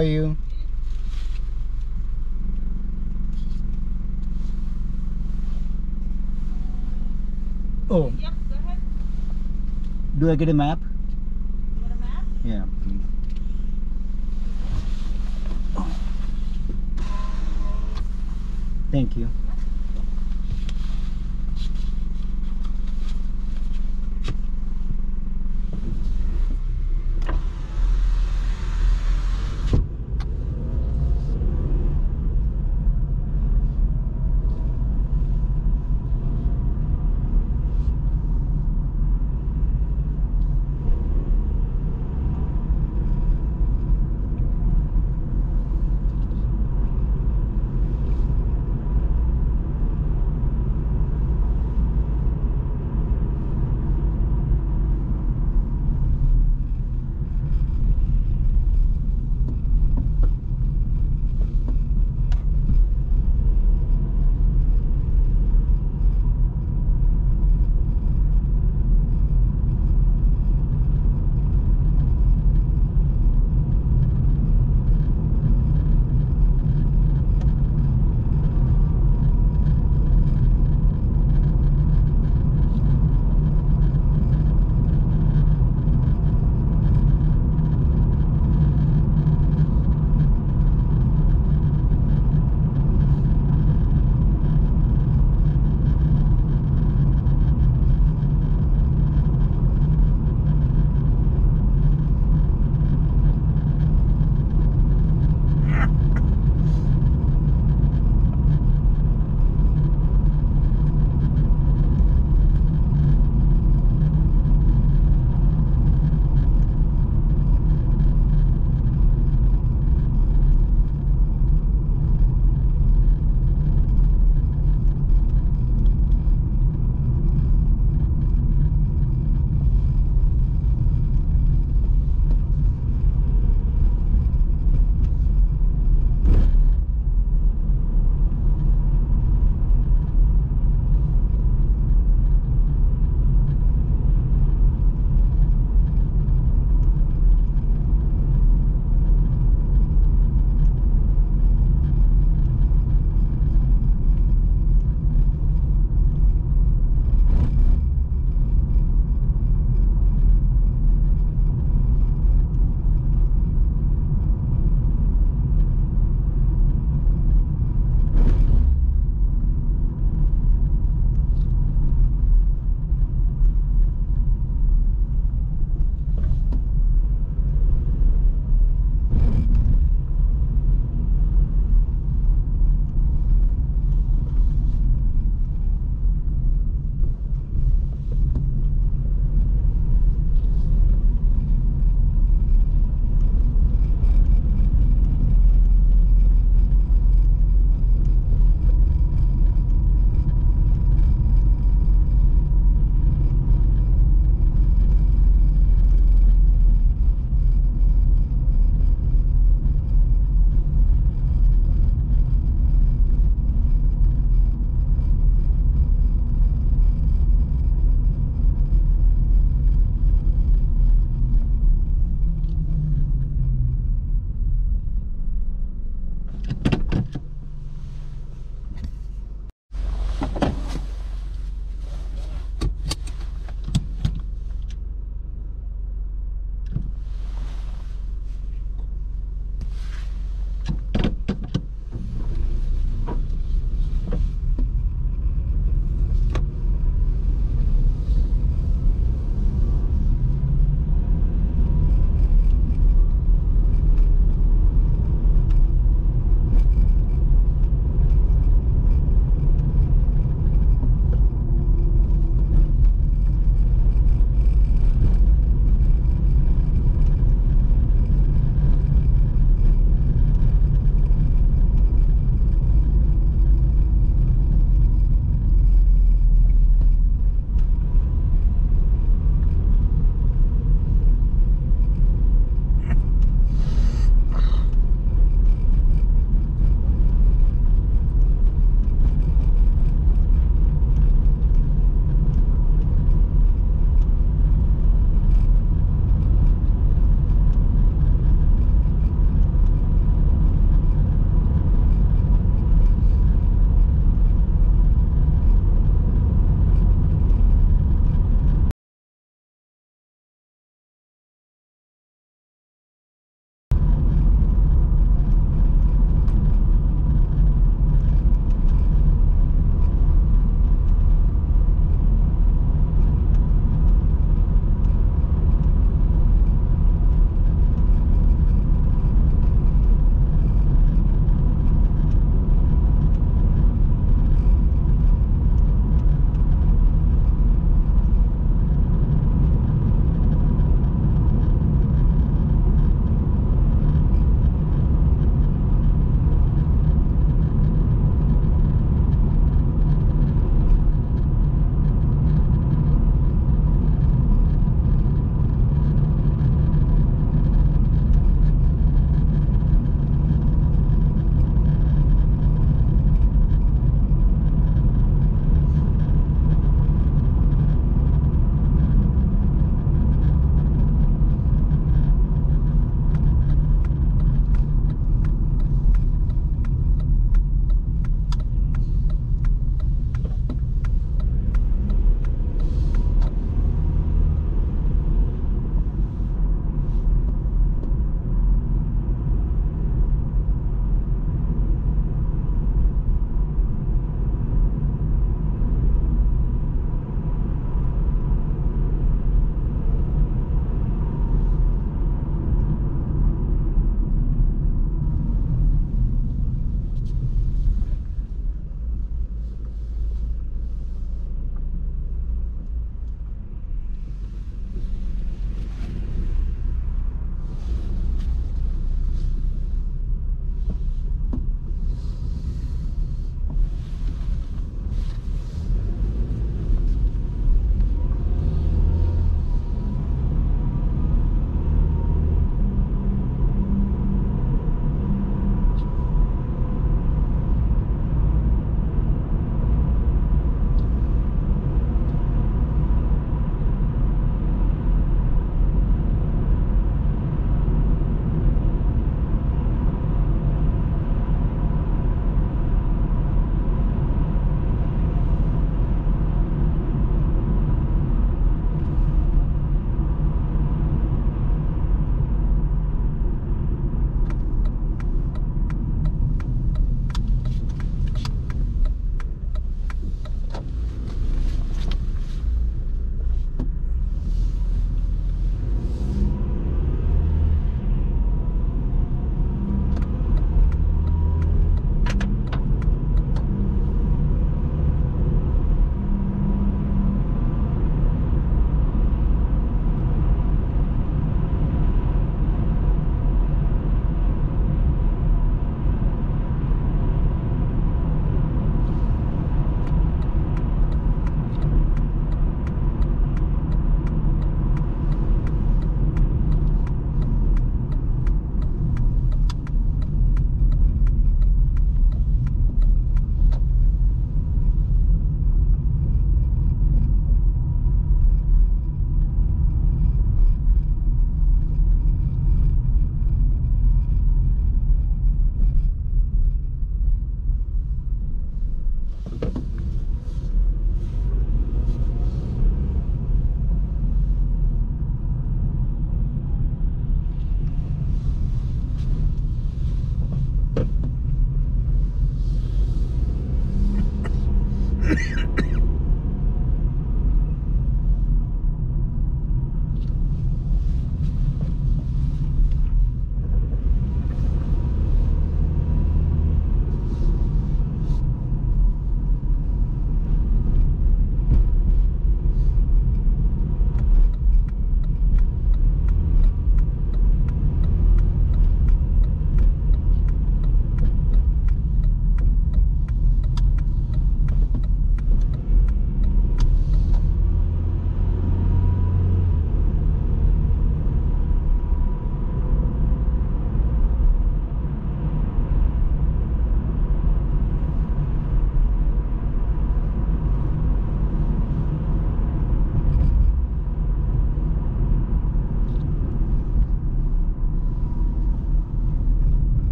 Are you? Oh, Yep, go ahead. do I get a map? You want a map? Yeah, please. Thank you.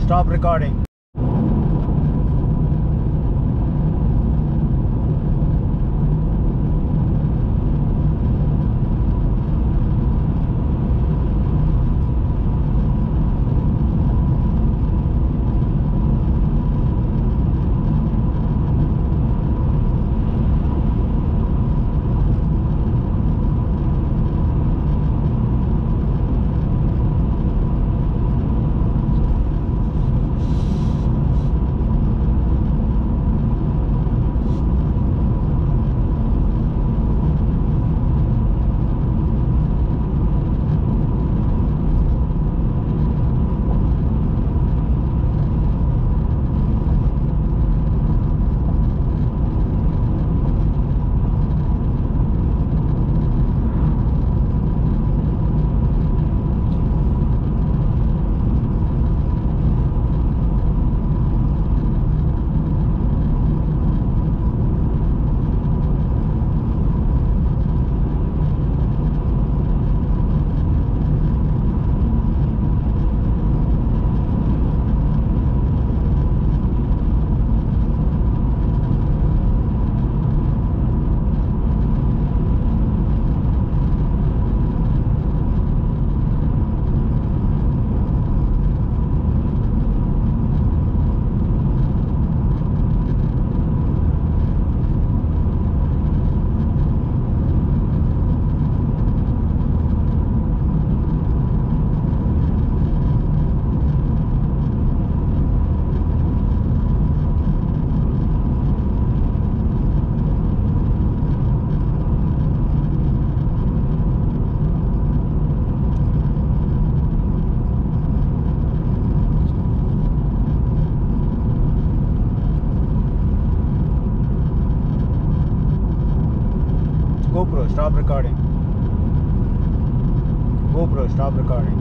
Stop recording. Stop recording. GoPro, stop recording.